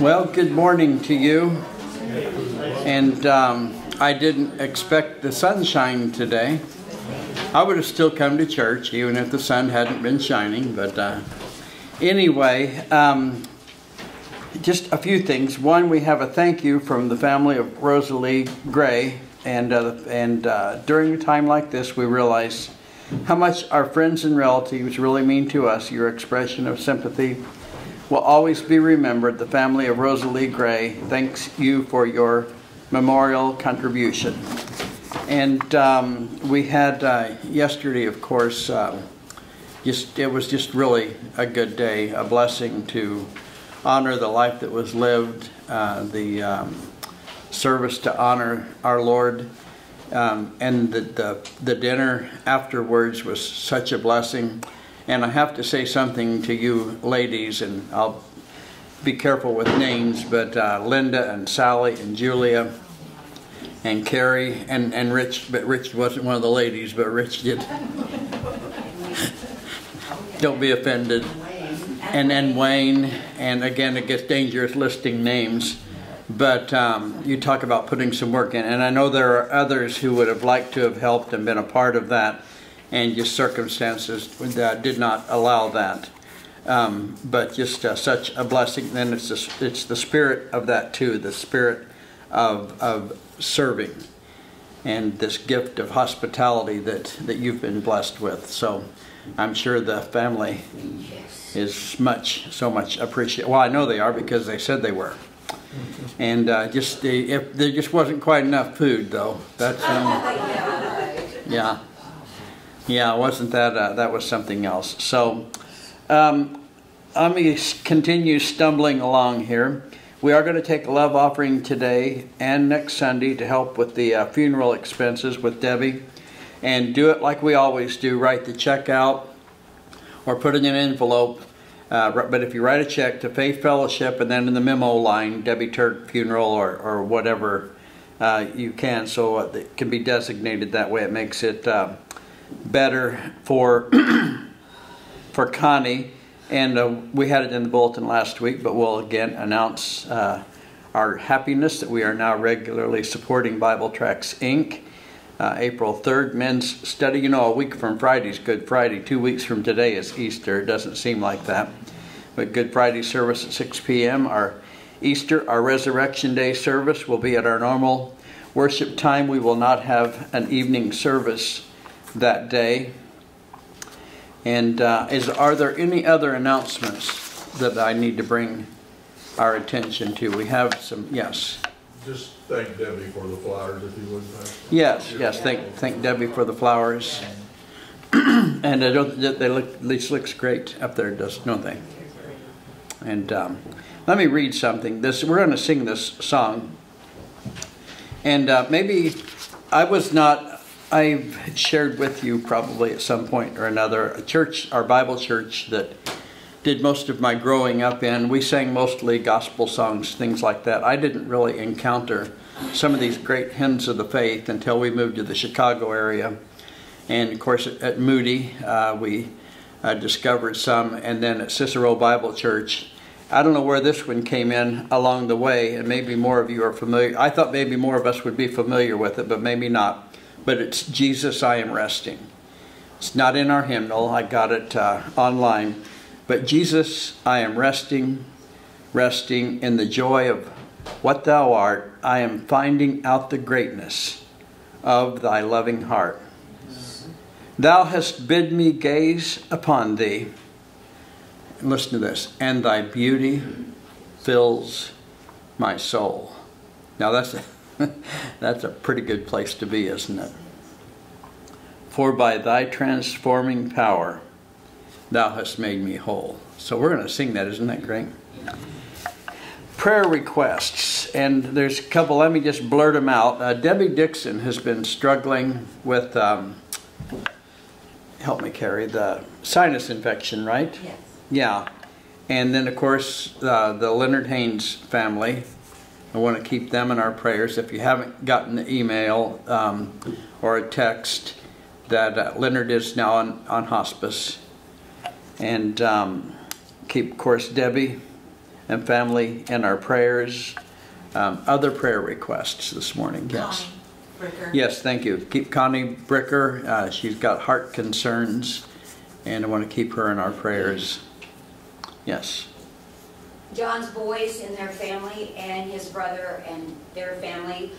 Well, good morning to you. And um, I didn't expect the sunshine today. I would have still come to church even if the sun hadn't been shining. But uh, anyway, um, just a few things. One, we have a thank you from the family of Rosalie Gray. And, uh, and uh, during a time like this, we realize how much our friends and relatives really mean to us, your expression of sympathy will always be remembered. The family of Rosalie Gray thanks you for your memorial contribution. And um, we had uh, yesterday, of course, uh, just it was just really a good day, a blessing to honor the life that was lived, uh, the um, service to honor our Lord. Um, and the, the, the dinner afterwards was such a blessing. And I have to say something to you ladies, and I'll be careful with names, but uh, Linda and Sally and Julia and Carrie and, and Rich, but Rich wasn't one of the ladies, but Rich did. Don't be offended. And then Wayne, and again, it gets dangerous listing names, but um, you talk about putting some work in. And I know there are others who would have liked to have helped and been a part of that and your circumstances that did not allow that. Um, but just uh, such a blessing. Then it's the, it's the spirit of that too, the spirit of, of serving and this gift of hospitality that, that you've been blessed with. So I'm sure the family is much, so much appreciated. Well, I know they are because they said they were. And uh, just the, if there just wasn't quite enough food, though. That's um, yeah. Yeah, wasn't that uh, that was something else? So, um, let me continue stumbling along here. We are going to take a love offering today and next Sunday to help with the uh, funeral expenses with Debbie, and do it like we always do. Write the check out or put it in an envelope. Uh, but if you write a check to Faith Fellowship and then in the memo line, Debbie Turk Funeral or, or whatever uh, you can, so it can be designated that way. It makes it uh, better for for Connie. And uh, we had it in the bulletin last week, but we'll again announce uh, our happiness that we are now regularly supporting Bible Tracts Inc. Uh, April 3rd, men's study. You know, a week from Friday is Good Friday. Two weeks from today is Easter. It doesn't seem like that. But Good Friday service at 6 p.m. Our Easter, our Resurrection Day service will be at our normal worship time. We will not have an evening service that day. And uh, is are there any other announcements that I need to bring our attention to? We have some, yes. Just thank Debbie for the flowers, if you would. Yes, yes. Thank thank Debbie for the flowers. and they, don't, they look this looks great up there, does don't they? And um, let me read something. This we're going to sing this song, and uh, maybe I was not I've shared with you probably at some point or another a church, our Bible church that did most of my growing up in. We sang mostly gospel songs, things like that. I didn't really encounter some of these great hymns of the faith until we moved to the Chicago area. And of course, at Moody, uh, we uh, discovered some, and then at Cicero Bible Church. I don't know where this one came in along the way, and maybe more of you are familiar. I thought maybe more of us would be familiar with it, but maybe not. But it's Jesus, I Am Resting. It's not in our hymnal, I got it uh, online. But Jesus, I am resting, resting in the joy of what thou art. I am finding out the greatness of thy loving heart. Thou hast bid me gaze upon thee. Listen to this. And thy beauty fills my soul. Now that's that's a pretty good place to be, isn't it? For by thy transforming power thou hast made me whole. So we're going to sing that, isn't that great? Prayer requests, and there's a couple, let me just blurt them out. Uh, Debbie Dixon has been struggling with um, help me carry the sinus infection, right? Yes. Yeah. And then, of course, uh, the Leonard Haynes family. I want to keep them in our prayers. If you haven't gotten the email um, or a text, that uh, Leonard is now on, on hospice. And um, keep, of course, Debbie and family in our prayers. Um, other prayer requests this morning, yes. Connie Bricker. Yes, thank you. Keep Connie Bricker. Uh, she's got heart concerns, and I want to keep her in our prayers. Yes. John's boys and their family and his brother and their family.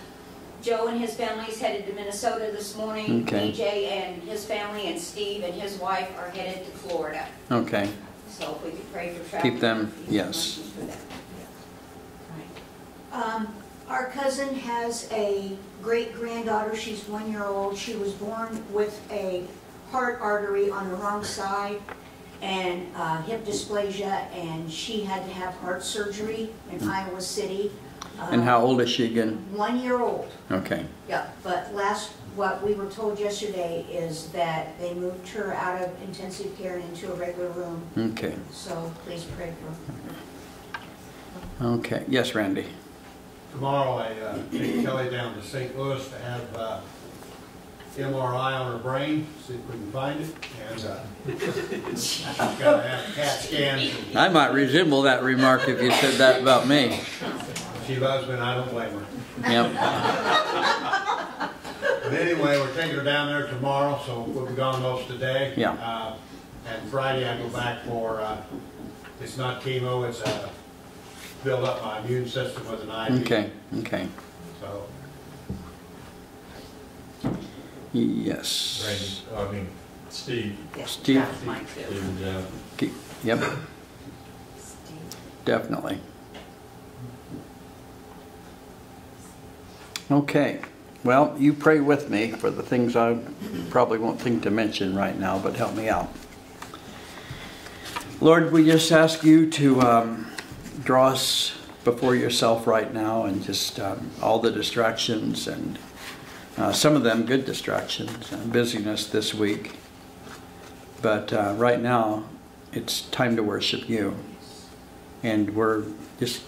Joe and his family's headed to Minnesota this morning. Okay. DJ and his family and Steve and his wife are headed to Florida. Okay. So if we could pray for travel. Keep them, yes. Um, Our cousin has a great granddaughter, she's one year old. She was born with a heart artery on the wrong side and uh, hip dysplasia, and she had to have heart surgery in Iowa City. And how old is she again? One year old, Okay. yeah. But last, what we were told yesterday is that they moved her out of intensive care and into a regular room. Okay. So please pray for her. Okay. Yes, Randy. Tomorrow, I uh, take Kelly down to St. Louis to have uh, MRI on her brain, see if we can find it. And uh, she's gotta have CAT scans. I might resemble that remark if you said that about me. She loves me, and I don't blame her. Yep. But anyway, we're taking her down there tomorrow, so we'll be gone most of the day. Yeah. Uh, And Friday, I go back for, uh, it's not chemo, it's uh, build up my immune system with an IV. Okay. Okay. So, Yes. Randy, I mean, Steve, Yeah, Steve. that's mine too. Steve and Jeff. Keep- Yep. Definitely. Okay. Well, you pray with me for the things I probably won't think to mention right now, but help me out. Lord, we just ask you to um, draw us before yourself right now and just um, all the distractions and uh, some of them good distractions and busyness this week. But uh, right now, it's time to worship you. And we're just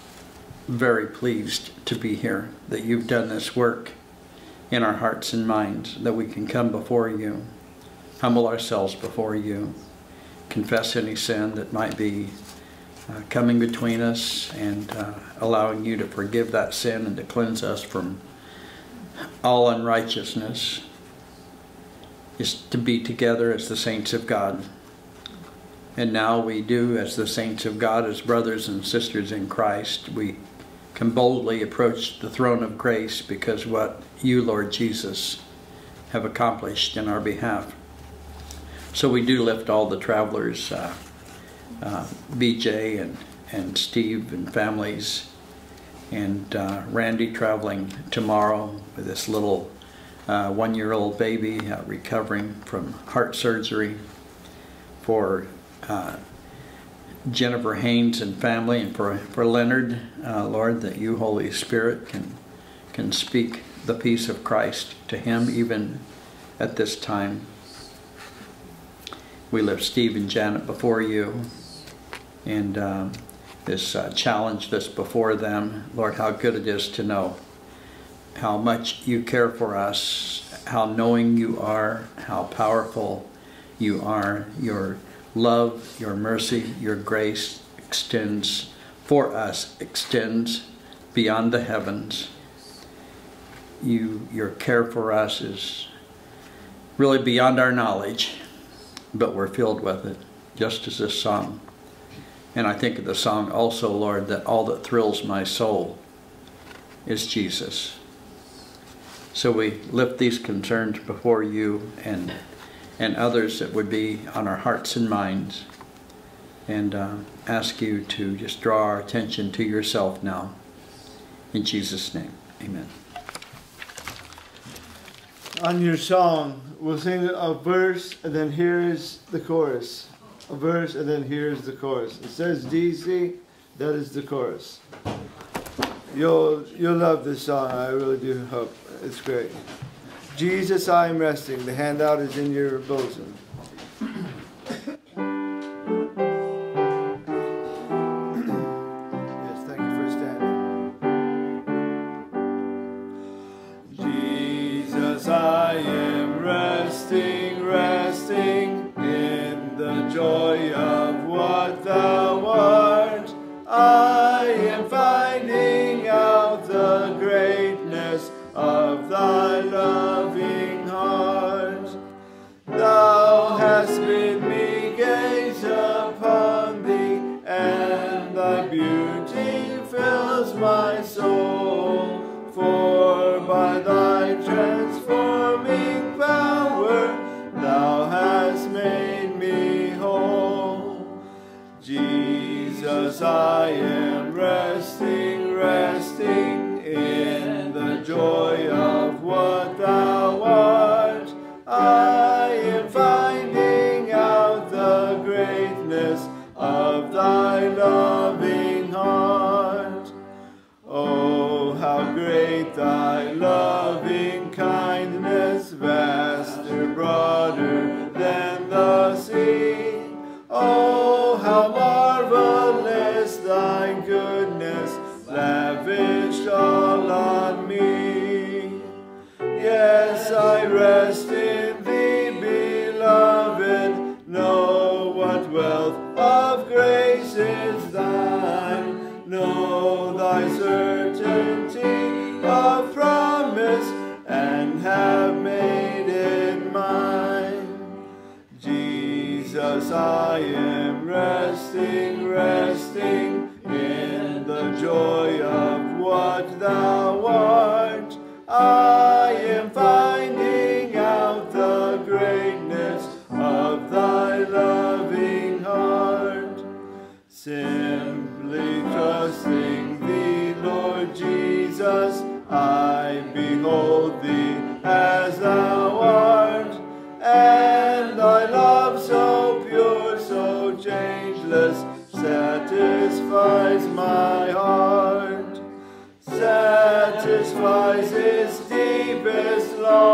very pleased to be here, that you've done this work in our hearts and minds, that we can come before you, humble ourselves before you, confess any sin that might be uh, coming between us, and uh, allowing you to forgive that sin and to cleanse us from all unrighteousness, is to be together as the saints of God. And now we do, as the saints of God, as brothers and sisters in Christ, we can boldly approach the throne of grace because what you, Lord Jesus, have accomplished in our behalf. So we do lift all the travelers, uh, uh, BJ and, and Steve and families, and uh, Randy traveling tomorrow with this little uh, one year old baby uh, recovering from heart surgery for uh, Jennifer Haynes and family, and for, for Leonard, uh, Lord, that you, Holy Spirit, can, can speak the peace of Christ to him, even at this time. We lift Steve and Janet before you and um, this uh, challenge that's before them. Lord, how good it is to know how much you care for us, how knowing you are, how powerful you are. Your love, your mercy, your grace extends for us, extends beyond the heavens. You, your care for us is really beyond our knowledge, but we're filled with it, just as this song. And I think of the song also, Lord, that all that thrills my soul is Jesus. So we lift these concerns before you and and others that would be on our hearts and minds and uh, ask you to just draw our attention to yourself now. In Jesus' name, amen. On your song, we'll sing a verse and then here's the chorus. A verse and then here's the chorus. It says DC, that is the chorus. You'll, you'll love this song, I really do hope. It's great. Jesus, I am resting. The handout is in your bosom. yes, thank you for standing. Jesus, I am resting in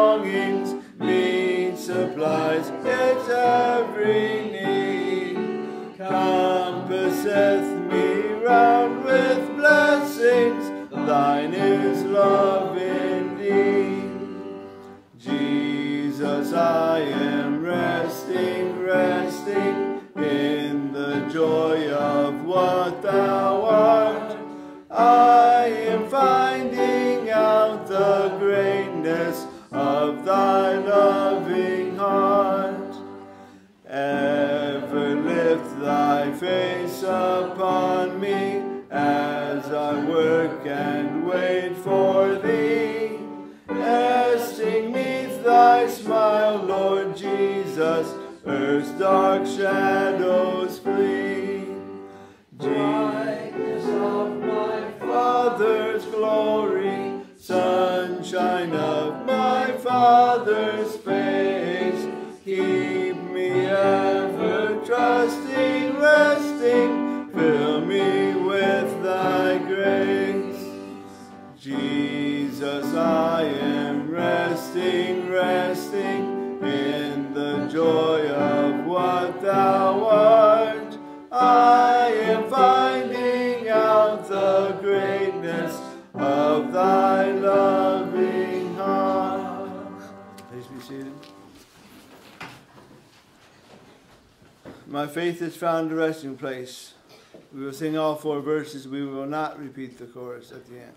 longings, meets, supplies its every Jesus, earth's dark shadows flee. Brightness of my Father's glory, sunshine of my Father's My faith has found a resting place. We will sing all four verses. We will not repeat the chorus at the end.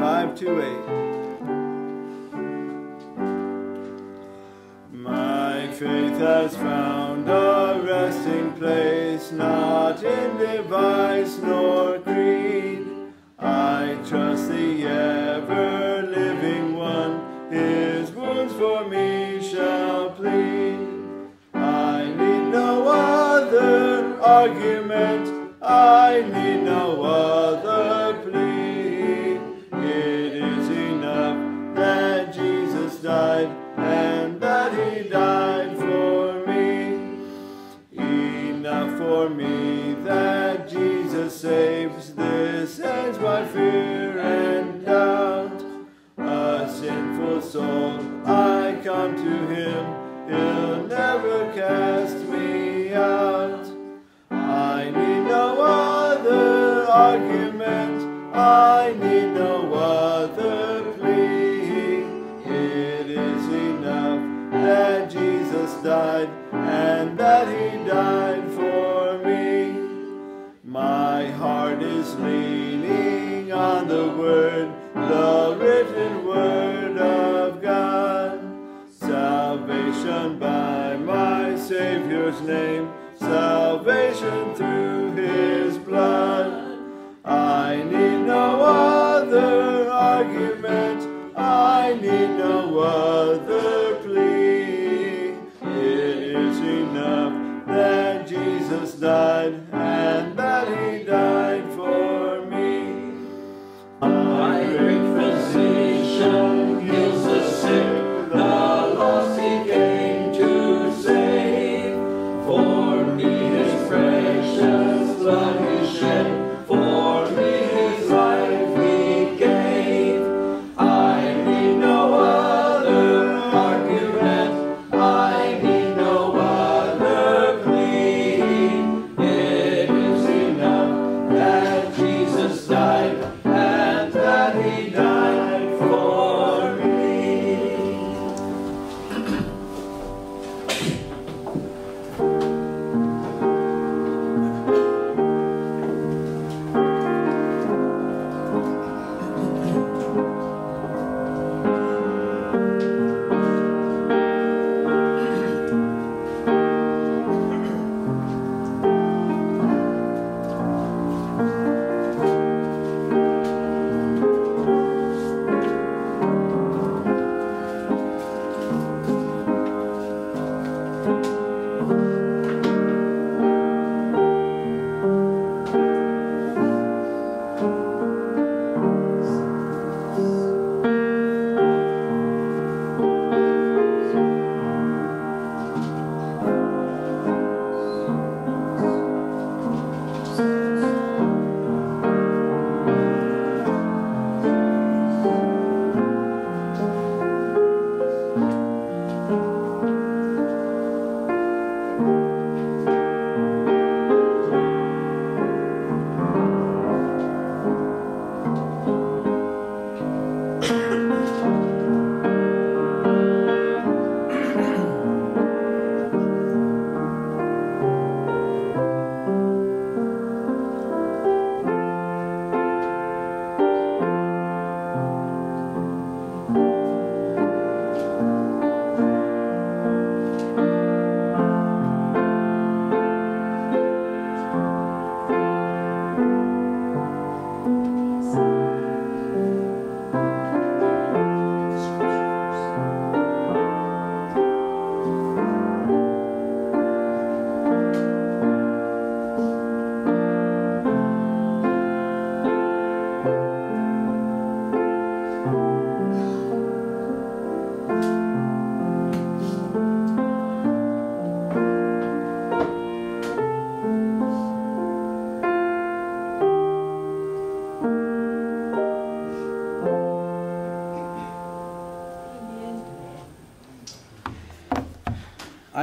Five, two, eight. My faith has found a resting place, not in device nor creed. I trust the ever his wounds for me shall plead. I need no other argument. I need no other.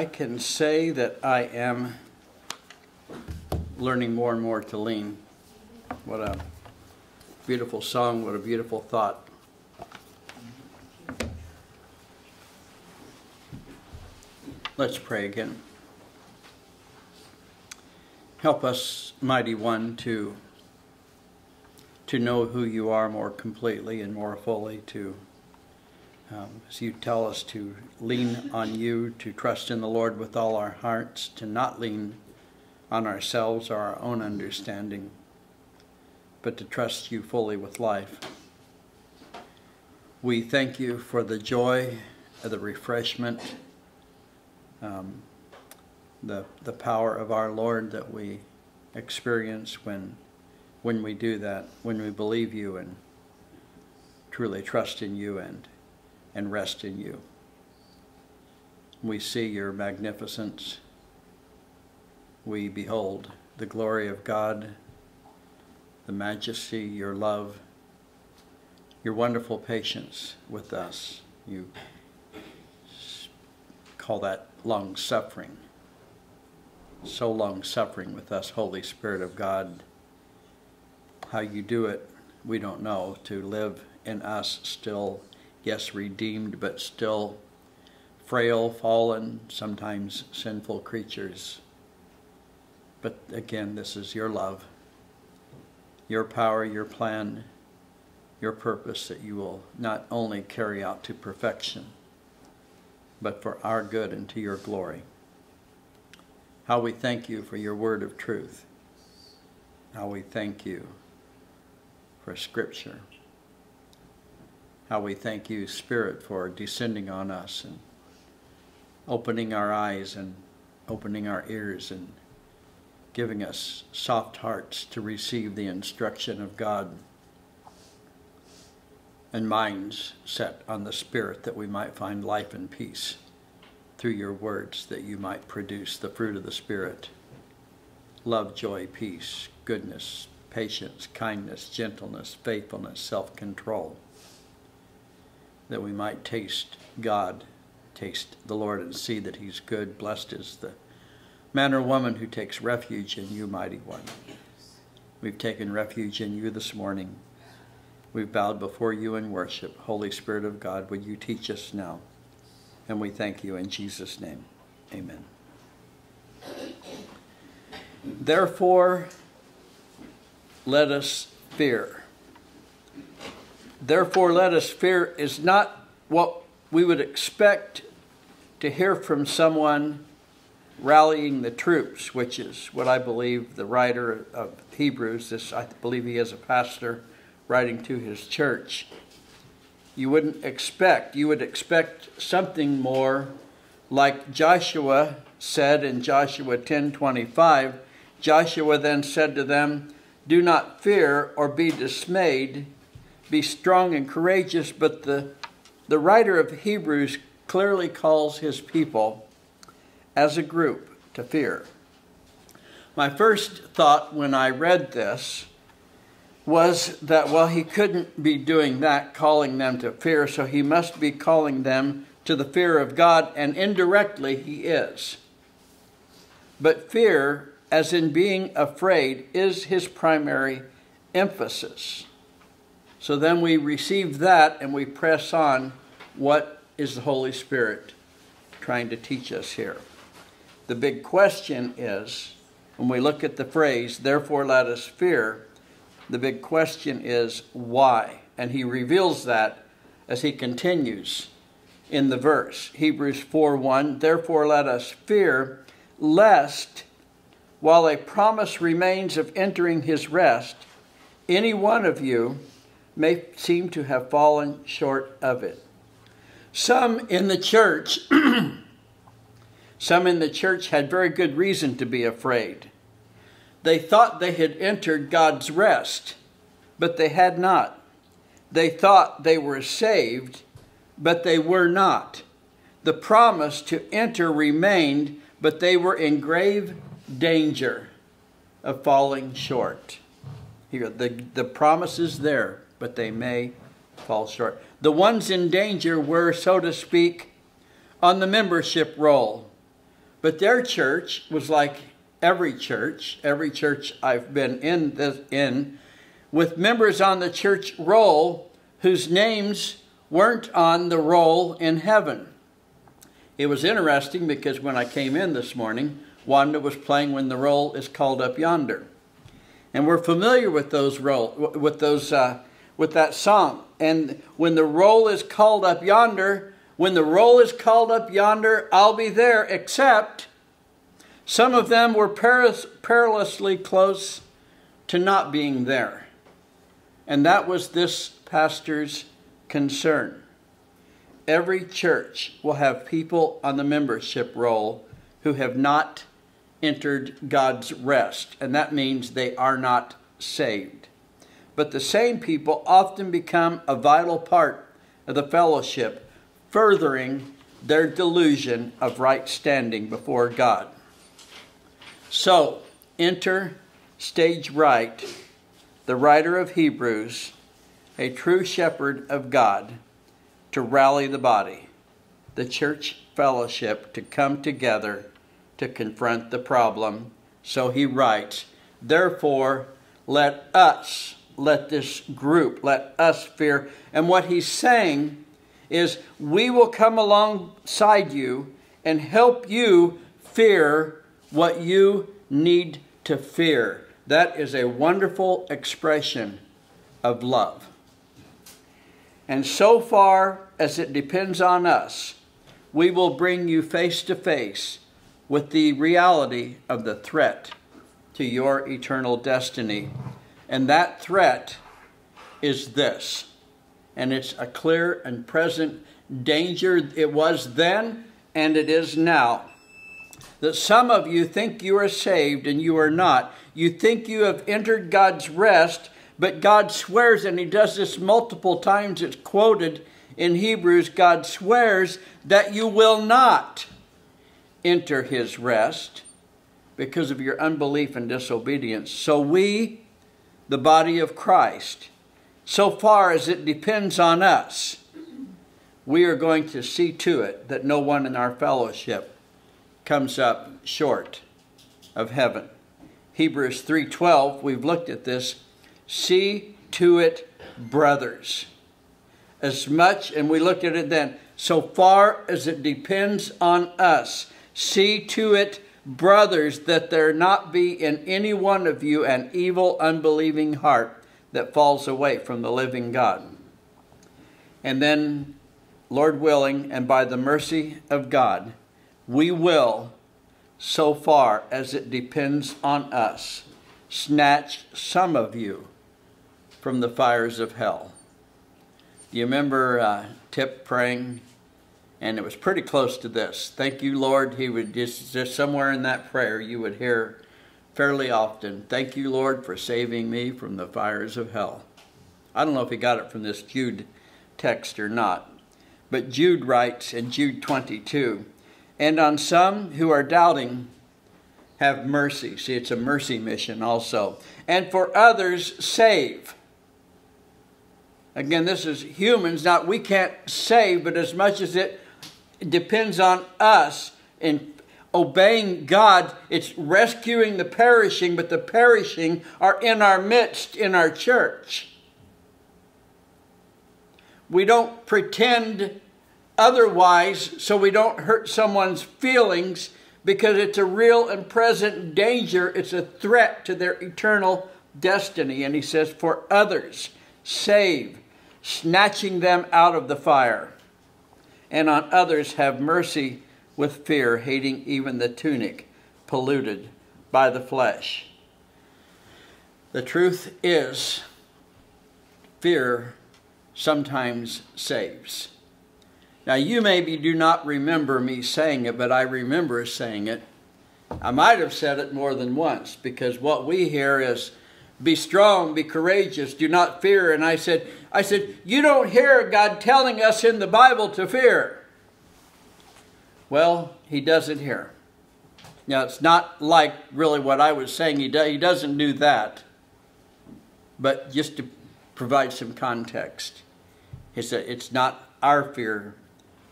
I can say that I am learning more and more to lean. What a beautiful song, what a beautiful thought. Let's pray again. Help us, mighty one, to to know who you are more completely and more fully, to um, as you tell us to lean on you, to trust in the Lord with all our hearts, to not lean on ourselves or our own understanding, but to trust you fully with life. We thank you for the joy, the refreshment, um, the, the power of our Lord that we experience when, when we do that, when we believe you and truly trust in you and, and rest in you. We see your magnificence. We behold the glory of God, the majesty, your love, your wonderful patience with us. You call that long suffering. So long suffering with us, Holy Spirit of God. How you do it, we don't know. To live in us still, yes, redeemed, but still frail, fallen, sometimes sinful creatures. But again, this is your love, your power, your plan, your purpose that you will not only carry out to perfection but for our good and to your glory. How we thank you for your word of truth. How we thank you for Scripture. How we thank you, Spirit, for descending on us and opening our eyes and opening our ears and giving us soft hearts to receive the instruction of God and minds set on the Spirit that we might find life and peace through your words, that you might produce the fruit of the Spirit love, joy, peace, goodness, patience, kindness, gentleness, faithfulness, self control. That we might taste God, taste the Lord, and see that He's good. Blessed is the man or woman who takes refuge in you, mighty one. We've taken refuge in you this morning. We've bowed before you in worship. Holy Spirit of God, would you teach us now? And we thank you in Jesus' name. Amen. Therefore, let us fear. Therefore, let us fear is not what we would expect to hear from someone rallying the troops, which is what I believe the writer of Hebrews, this I believe he is a pastor, writing to his church. You wouldn't expect, you would expect something more like Joshua said in Joshua 10:25. Joshua then said to them, "Do not fear or be dismayed. Be strong and courageous." But the the writer of Hebrews clearly calls his people as a group to fear. My first thought when I read this was that, well, he couldn't be doing that, calling them to fear, so he must be calling them to the fear of God, and indirectly he is. But fear, as in being afraid, is his primary emphasis. So then we receive that and we press on what is the Holy Spirit trying to teach us here. The big question is when we look at the phrase, therefore let us fear, the big question is why? And he reveals that as he continues in the verse. Hebrews 4 1 Therefore let us fear, lest while a promise remains of entering his rest, any one of you may seem to have fallen short of it. Some in the church, some in the church had very good reason to be afraid. They thought they had entered God's rest, but they had not. They thought they were saved, but they were not. The promise to enter remained, but they were in grave danger of falling short. Here, the, the promise is there, but they may fall short. The ones in danger were, so to speak, on the membership roll. But their church was like every church, every church I've been in, this, in with members on the church roll whose names weren't on the roll in heaven. It was interesting because when I came in this morning, Wanda was playing when the roll is called up yonder. And we're familiar with those roll with those uh, with that song. And when the roll is called up yonder, when the roll is called up yonder, I'll be there, except some of them were perilously close to not being there. And that was this pastor's concern. Every church will have people on the membership roll who have not entered God's rest, and that means they are not saved. But the same people often become a vital part of the fellowship, furthering their delusion of right standing before God. So, enter stage right, the writer of Hebrews, a true shepherd of God, to rally the body, the church fellowship to come together to confront the problem. So he writes, Therefore, let us, let this group, let us fear. And what he's saying is, we will come alongside you and help you fear what you need to fear. That is a wonderful expression of love. And so far as it depends on us, we will bring you face to face with the reality of the threat to your eternal destiny. And that threat is this. And it's a clear and present danger. It was then and it is now that some of you think you are saved and you are not. You think you have entered God's rest, but God swears, and He does this multiple times, it's quoted in Hebrews God swears that you will not enter His rest because of your unbelief and disobedience. So we, the body of Christ, so far as it depends on us, we are going to see to it that no one in our fellowship comes up short of heaven. Hebrews 3:12, we've looked at this. See to it, brothers. As much, and we looked at it then, so far as it depends on us, see to it, brothers, that there not be in any one of you an evil, unbelieving heart that falls away from the living God. And then, Lord willing, and by the mercy of God, we will, so far as it depends on us, snatch some of you from the fires of hell. You remember uh, Tip praying? And it was pretty close to this. Thank you, Lord. He would just, just somewhere in that prayer you would hear fairly often, Thank you, Lord, for saving me from the fires of hell. I don't know if he got it from this Jude text or not. But Jude writes in Jude 22 and on some who are doubting, have mercy. See, it's a mercy mission also. And for others, save. Again, this is humans, not we can't save, but as much as it depends on us in obeying God, it's rescuing the perishing, but the perishing are in our midst in our church. We don't pretend otherwise so we don't hurt someone's feelings because it's a real and present danger. It's a threat to their eternal destiny. And he says, for others, save, snatching them out of the fire. And on others, have mercy with fear, hating even the tunic polluted by the flesh. The truth is, fear sometimes saves. Now, you maybe do not remember me saying it, but I remember saying it. I might have said it more than once because what we hear is, be strong, be courageous, do not fear. And I said, I said, you don't hear God telling us in the Bible to fear. Well, he doesn't hear. Now, it's not like really what I was saying. He, do, he doesn't do that. But just to provide some context, it's, a, it's not our fear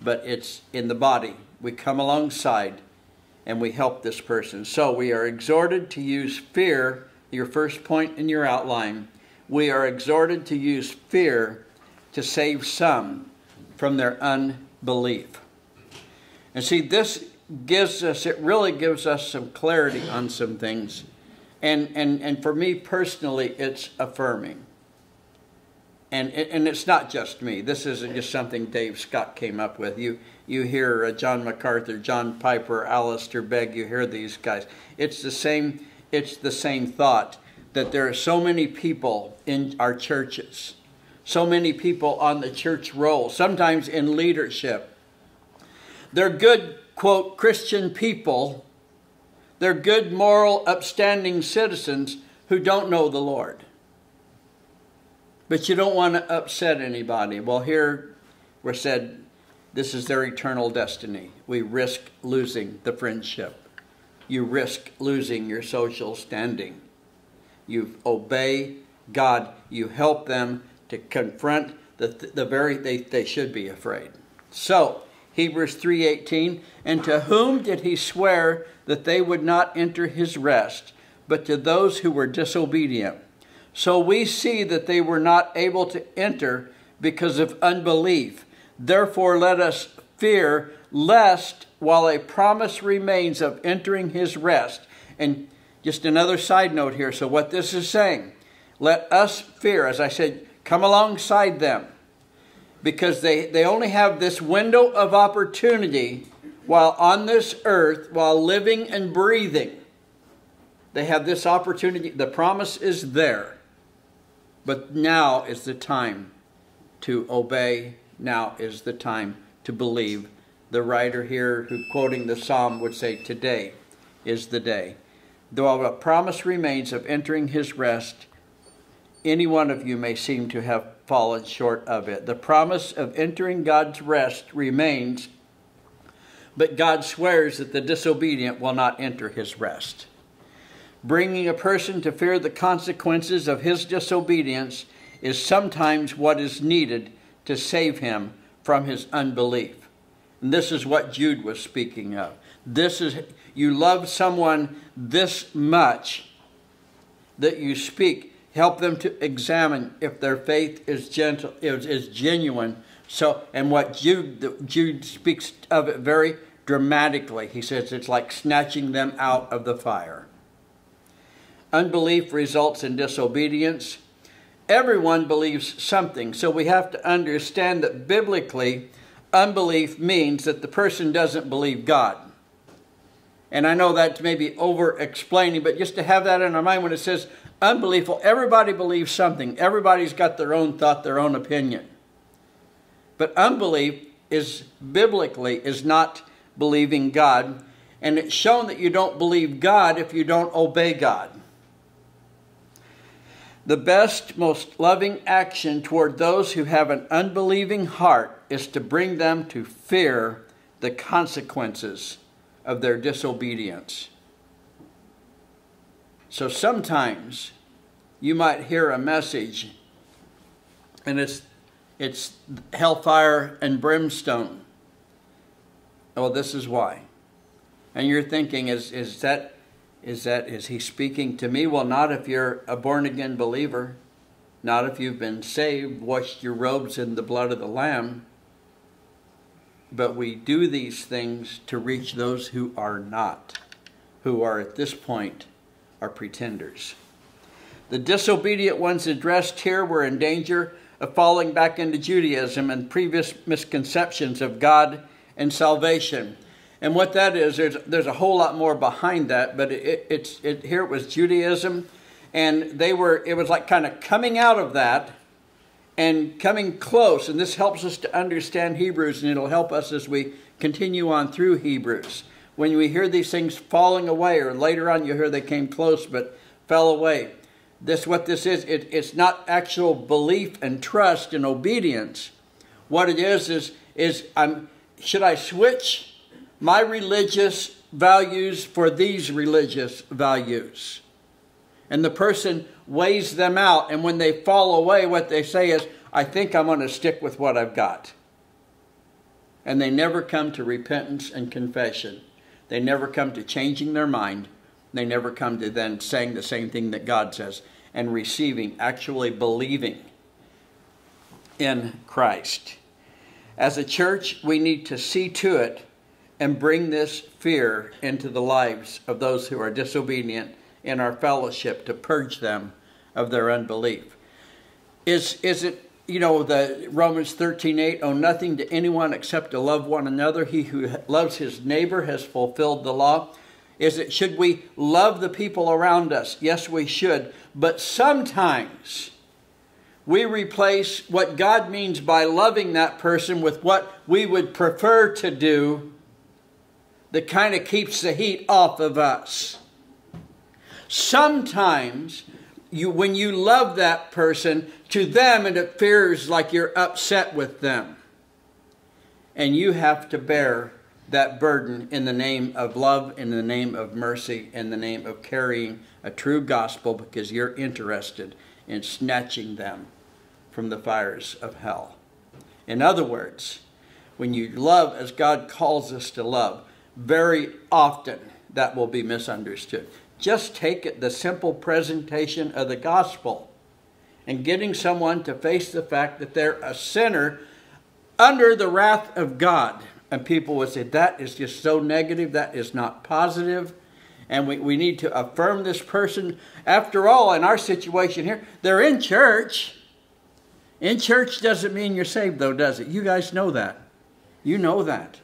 but it's in the body. We come alongside and we help this person. So we are exhorted to use fear, your first point in your outline. We are exhorted to use fear to save some from their unbelief. And see, this gives us, it really gives us some clarity on some things. And, and, and for me personally, it's affirming. And, and it's not just me. This isn't just something Dave Scott came up with. You, you hear uh, John MacArthur, John Piper, Alistair Begg, you hear these guys. It's the same, it's the same thought that there are so many people in our churches, so many people on the church roll, sometimes in leadership. They're good, quote, Christian people. They're good, moral, upstanding citizens who don't know the Lord. But you don't want to upset anybody. Well, here we're said this is their eternal destiny. We risk losing the friendship. You risk losing your social standing. You obey God. You help them to confront the, the very they, they should be afraid. So, Hebrews 3:18, and to whom did he swear that they would not enter his rest, but to those who were disobedient? So we see that they were not able to enter because of unbelief. Therefore let us fear lest while a promise remains of entering his rest and just another side note here. So, what this is saying, let us fear, as I said, come alongside them because they, they only have this window of opportunity while on this earth, while living and breathing. They have this opportunity. The promise is there. But now is the time to obey. Now is the time to believe. The writer here, who quoting the psalm, would say, Today is the day. Though a promise remains of entering his rest, any one of you may seem to have fallen short of it. The promise of entering God's rest remains, but God swears that the disobedient will not enter his rest. Bringing a person to fear the consequences of his disobedience is sometimes what is needed to save him from his unbelief. This is what Jude was speaking of. This is you love someone this much that you speak. Help them to examine if their faith is gentle, is, is genuine. So, and what Jude, Jude speaks of it very dramatically. He says it's like snatching them out of the fire. Unbelief results in disobedience. Everyone believes something, so we have to understand that biblically, unbelief means that the person doesn't believe God. And I know that's maybe over explaining, but just to have that in our mind when it says unbelief, well, everybody believes something. Everybody's got their own thought, their own opinion. But unbelief is biblically is not believing God. And it's shown that you don't believe God if you don't obey God. The best, most loving action toward those who have an unbelieving heart is to bring them to fear the consequences of their disobedience. So sometimes you might hear a message and it's it's hellfire and brimstone. Well, this is why. And you're thinking, is is that is that is he speaking to me? Well, not if you're a born again believer, not if you've been saved, washed your robes in the blood of the Lamb. But we do these things to reach those who are not, who are at this point are pretenders. The disobedient ones addressed here were in danger of falling back into Judaism and previous misconceptions of God and salvation. And what that is, there's, there's a whole lot more behind that, but it, it's it, here it was Judaism, and they were it was like kind of coming out of that and coming close. And this helps us to understand Hebrews, and it'll help us as we continue on through Hebrews. When we hear these things falling away, or later on you hear they came close but fell away. This what this is. It, it's not actual belief and trust and obedience. What it is is is I'm should I switch my religious values for these religious values. And the person weighs them out, and when they fall away, what they say is, I think I'm going to stick with what I've got. And they never come to repentance and confession. They never come to changing their mind. They never come to then saying the same thing that God says and receiving, actually believing in Christ. As a church, we need to see to it and bring this fear into the lives of those who are disobedient in our fellowship to purge them of their unbelief. Is, is it, you know, the Romans 13 8, owe nothing to anyone except to love one another. He who loves his neighbor has fulfilled the law. Is it, should we love the people around us? Yes, we should. But sometimes we replace what God means by loving that person with what we would prefer to do that kind of keeps the heat off of us. Sometimes you when you love that person, to them it appears like you're upset with them. And you have to bear that burden in the name of love, in the name of mercy, in the name of carrying a true gospel because you're interested in snatching them from the fires of hell. In other words, when you love as God calls us to love, very often that will be misunderstood. Just take it, the simple presentation of the gospel and getting someone to face the fact that they're a sinner under the wrath of God. And people would say, that is just so negative, that is not positive. And we, we need to affirm this person. After all, in our situation here, they're in church. In church doesn't mean you're saved, though, does it? You guys know that. You know that.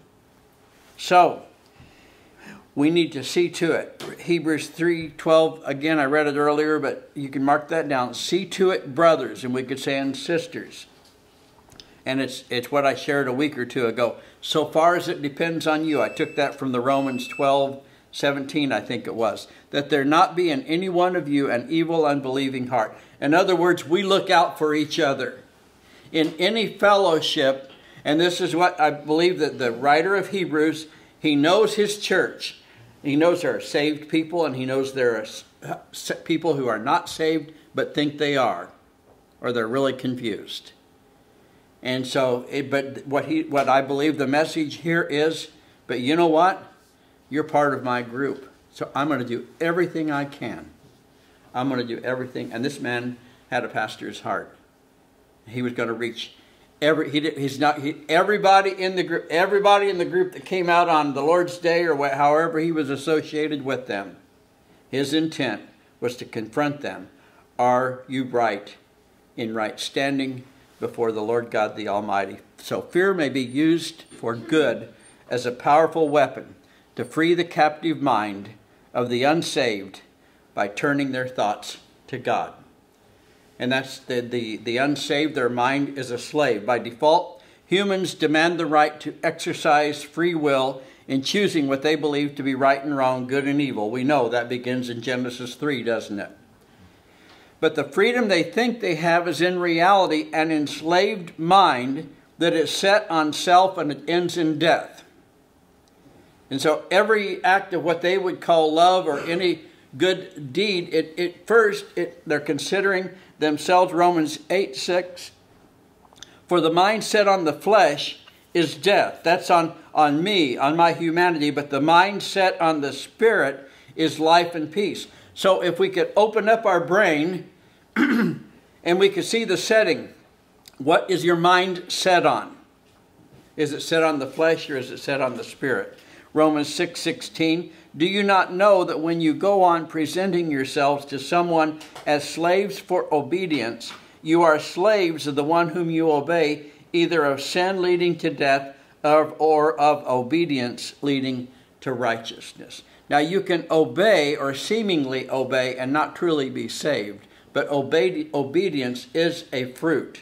So, we need to see to it. Hebrews 3:12 again I read it earlier but you can mark that down. See to it brothers and we could say and sisters. And it's it's what I shared a week or two ago. So far as it depends on you. I took that from the Romans 12 17 I think it was. That there not be in any one of you an evil unbelieving heart. In other words, we look out for each other. In any fellowship and this is what I believe that the writer of Hebrews he knows his church he knows there are saved people and he knows there are uh, people who are not saved but think they are or they're really confused. And so, but what he, what I believe the message here is, but you know what? You're part of my group. So I'm going to do everything I can. I'm going to do everything. And this man had a pastor's heart. He was going to reach Every he did, he's not he, everybody in the group everybody in the group that came out on the Lord's day or what, however he was associated with them. His intent was to confront them. Are you right in right standing before the Lord God the Almighty? So fear may be used for good as a powerful weapon to free the captive mind of the unsaved by turning their thoughts to God and that's the, the, the unsaved, their mind is a slave. By default, humans demand the right to exercise free will in choosing what they believe to be right and wrong, good and evil. We know that begins in Genesis 3, doesn't it? But the freedom they think they have is in reality an enslaved mind that is set on self and it ends in death. And so every act of what they would call love or any good deed, it, it first it, they're considering themselves, Romans 8 6. For the mind set on the flesh is death. That's on, on me, on my humanity. But the mind set on the spirit is life and peace. So if we could open up our brain and we could see the setting, what is your mind set on? Is it set on the flesh or is it set on the spirit? Romans 6 16. Do you not know that when you go on presenting yourselves to someone as slaves for obedience, you are slaves of the one whom you obey, either of sin leading to death or of obedience leading to righteousness? Now, you can obey or seemingly obey and not truly be saved, but obey, obedience is a fruit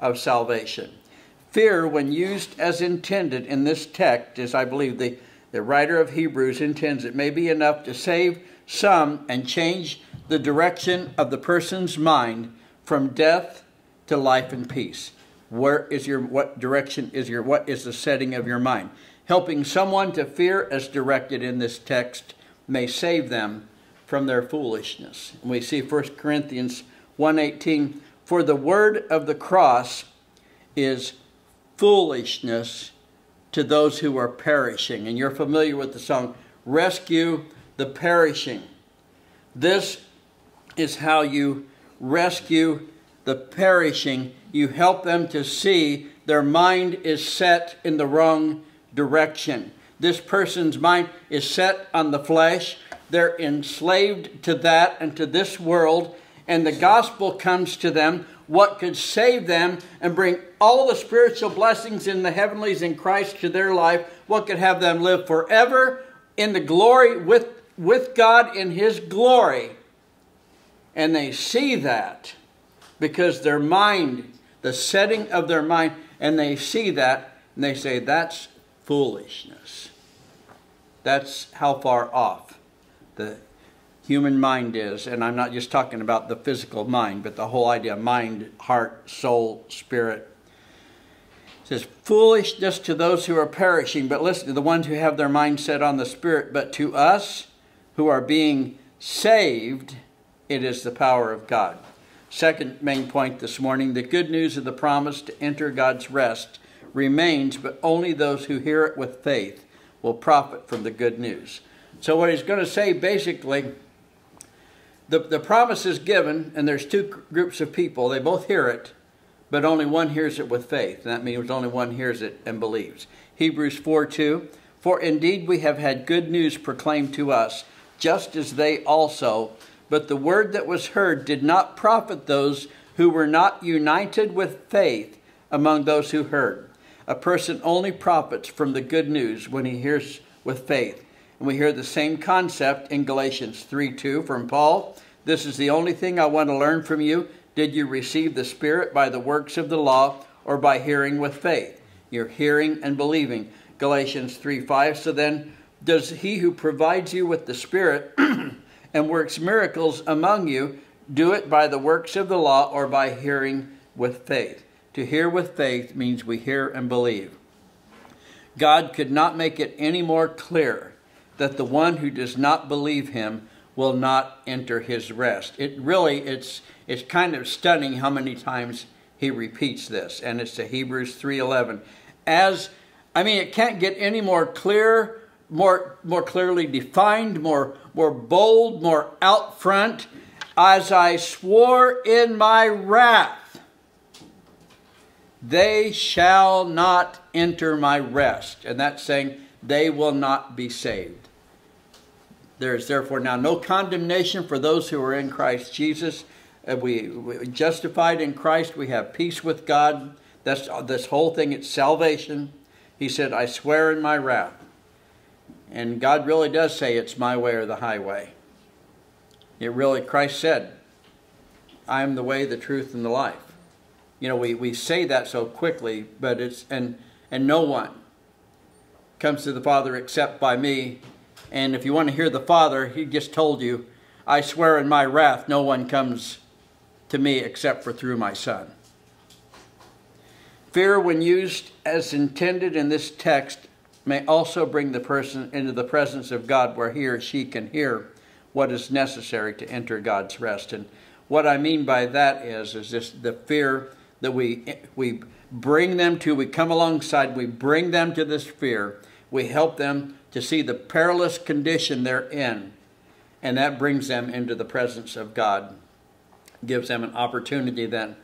of salvation. Fear, when used as intended in this text, is, I believe, the the writer of Hebrews intends it may be enough to save some and change the direction of the person's mind from death to life and peace. Where is your what direction is your what is the setting of your mind? Helping someone to fear as directed in this text may save them from their foolishness. And we see 1 Corinthians 1:18 for the word of the cross is foolishness to those who are perishing. And you're familiar with the song, Rescue the Perishing. This is how you rescue the perishing. You help them to see their mind is set in the wrong direction. this person's mind is set on the flesh. They're enslaved to that and to this world, and the gospel comes to them. What could save them and bring all the spiritual blessings in the heavenlies in Christ to their life? What could have them live forever in the glory with, with God in His glory? And they see that because their mind, the setting of their mind, and they see that and they say, that's foolishness. That's how far off the human mind is. And I'm not just talking about the physical mind, but the whole idea of mind, heart, soul, spirit. It says, foolishness to those who are perishing, but listen to the ones who have their mind set on the spirit. But to us who are being saved, it is the power of God. Second main point this morning the good news of the promise to enter God's rest remains, but only those who hear it with faith will profit from the good news. So, what he's going to say basically, the, the promise is given, and there's two groups of people. They both hear it, but only one hears it with faith. And that means only one hears it and believes. Hebrews 4 2 For indeed we have had good news proclaimed to us, just as they also. But the word that was heard did not profit those who were not united with faith among those who heard. A person only profits from the good news when he hears with faith. And we hear the same concept in Galatians 3 2 from Paul. This is the only thing I want to learn from you. Did you receive the Spirit by the works of the law or by hearing with faith? You're hearing and believing. Galatians 3 5. So then, does he who provides you with the Spirit and works miracles among you do it by the works of the law or by hearing with faith? To hear with faith means we hear and believe. God could not make it any more clear that the one who does not believe him will not enter his rest. It really it's it's kind of stunning how many times he repeats this and it's to Hebrews 3:11. As I mean it can't get any more clear, more more clearly defined, more more bold, more out front as I swore in my wrath they shall not enter my rest. And that's saying they will not be saved. There is therefore now no condemnation for those who are in Christ Jesus. Uh, we, we justified in Christ, we have peace with God. That's uh, this whole thing, it's salvation. He said, I swear in my wrath. And God really does say it's my way or the highway. It really, Christ said, I am the way, the truth, and the life you know, we, we say that so quickly, but it's, and, and no one comes to the Father except by me. And if you want to hear the Father, he just told you, I swear in my wrath, no one comes to me except for through my Son. Fear, when used as intended in this text, may also bring the person into the presence of God where he or she can hear what is necessary to enter God's rest. And what I mean by that is, is this the fear that we, we bring them to, we come alongside, we bring them to this fear, we help them to see the perilous condition they're in, and that brings them into the presence of God, gives them an opportunity then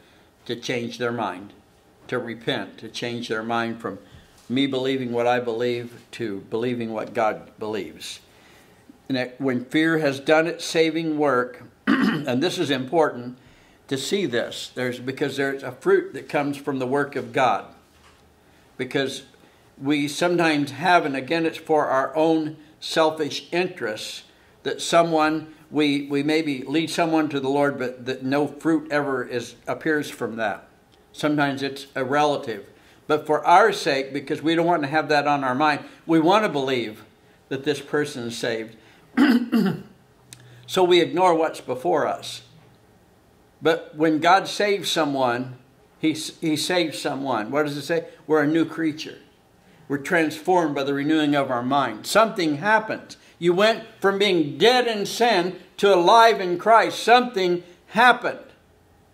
to change their mind, to repent, to change their mind from me believing what I believe to believing what God believes. And when fear has done its saving work, and this is important, to see this. There's because there's a fruit that comes from the work of God. Because we sometimes have, and again, it's for our own selfish interests that someone we we maybe lead someone to the Lord, but that no fruit ever is appears from that. Sometimes it's a relative. But for our sake, because we don't want to have that on our mind, we want to believe that this person is saved. so we ignore what's before us. But when God saves someone, he, he saves someone. What does it say? We're a new creature. We're transformed by the renewing of our mind. Something happens. You went from being dead in sin to alive in Christ. Something happened.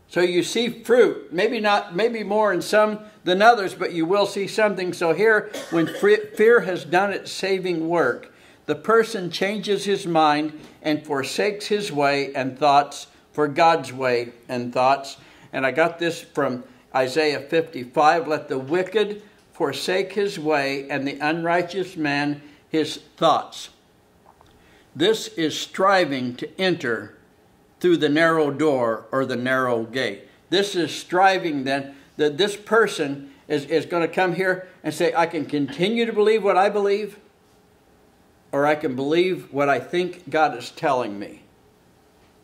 So you see fruit. Maybe not, maybe more in some than others, but you will see something. So here, when fear has done its saving work, the person changes his mind and forsakes his way and thoughts for God's way and thoughts. And I got this from Isaiah 55 Let the wicked forsake his way, and the unrighteous man his thoughts. This is striving to enter through the narrow door or the narrow gate. This is striving then that this person is, is going to come here and say, I can continue to believe what I believe, or I can believe what I think God is telling me.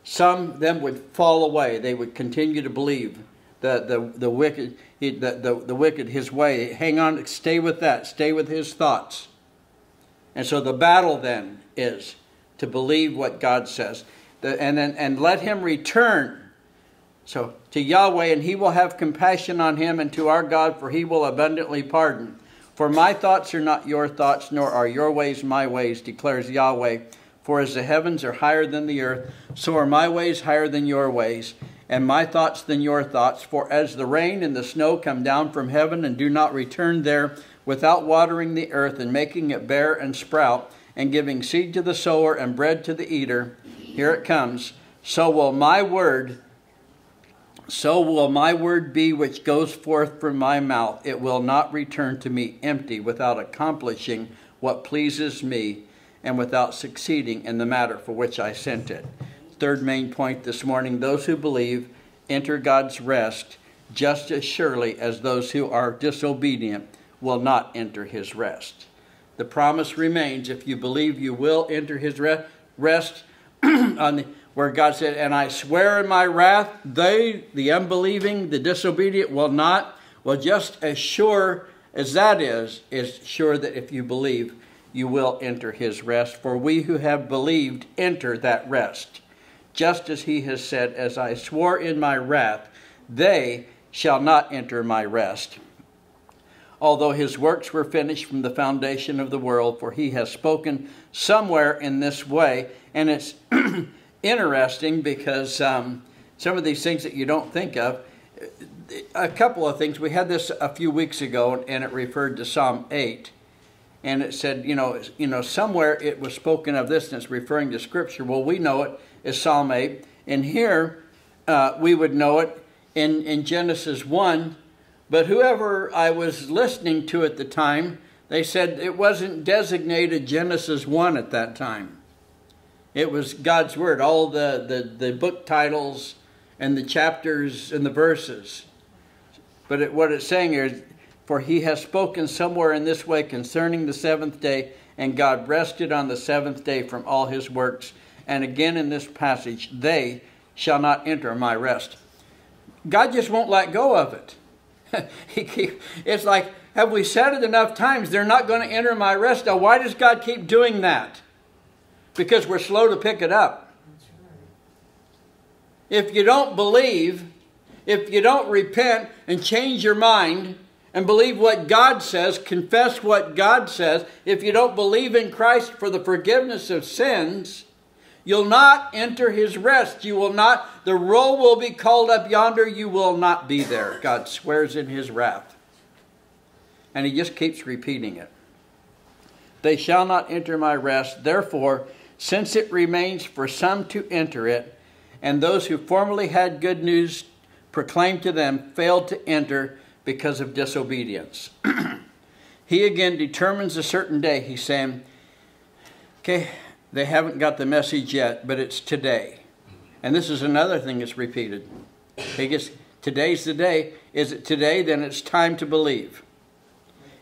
Some them would fall away. They would continue to believe the, the, the wicked the, the, the wicked his way. Hang on, stay with that, stay with his thoughts. And so the battle then is to believe what God says. The, and then and let him return so to Yahweh, and he will have compassion on him, and to our God, for he will abundantly pardon. For my thoughts are not your thoughts, nor are your ways my ways, declares Yahweh. For as the heavens are higher than the earth, so are my ways higher than your ways, and my thoughts than your thoughts. For as the rain and the snow come down from heaven and do not return there without watering the earth and making it bear and sprout, and giving seed to the sower and bread to the eater, here it comes, so will my word so will my word be which goes forth from my mouth. It will not return to me empty without accomplishing what pleases me and without succeeding in the matter for which I sent it. Third main point this morning those who believe enter God's rest just as surely as those who are disobedient will not enter his rest. The promise remains if you believe you will enter his rest on the where God said, And I swear in my wrath, they, the unbelieving, the disobedient, will not. Well, just as sure as that is, is sure that if you believe, you will enter his rest. For we who have believed enter that rest. Just as he has said, As I swore in my wrath, they shall not enter my rest. Although his works were finished from the foundation of the world, for he has spoken somewhere in this way, and it's interesting because um, some of these things that you don't think of, a couple of things. We had this a few weeks ago, and it referred to Psalm 8. And it said, you know, you know, somewhere it was spoken of this, and it's referring to Scripture. Well, we know it is Psalm 8. And here uh, we would know it in, in Genesis 1. But whoever I was listening to at the time, they said it wasn't designated Genesis 1 at that time. It was God's Word, all the, the, the book titles and the chapters and the verses. But it, what it's saying is, For he has spoken somewhere in this way concerning the seventh day, and God rested on the seventh day from all his works. And again in this passage, they shall not enter my rest. God just won't let go of it. it's like, have we said it enough times? They're not going to enter my rest. Now, why does God keep doing that? because we're slow to pick it up. If you don't believe, if you don't repent and change your mind and believe what God says, confess what God says, if you don't believe in Christ for the forgiveness of sins, you'll not enter his rest. You will not, the roll will be called up yonder, you will not be there. God swears in his wrath. And he just keeps repeating it. They shall not enter my rest. Therefore, since it remains for some to enter it, and those who formerly had good news proclaimed to them failed to enter because of disobedience. he again determines a certain day. He's saying, okay, they haven't got the message yet, but it's today. And this is another thing that's repeated. He gets, today's the day. Is it today? Then it's time to believe.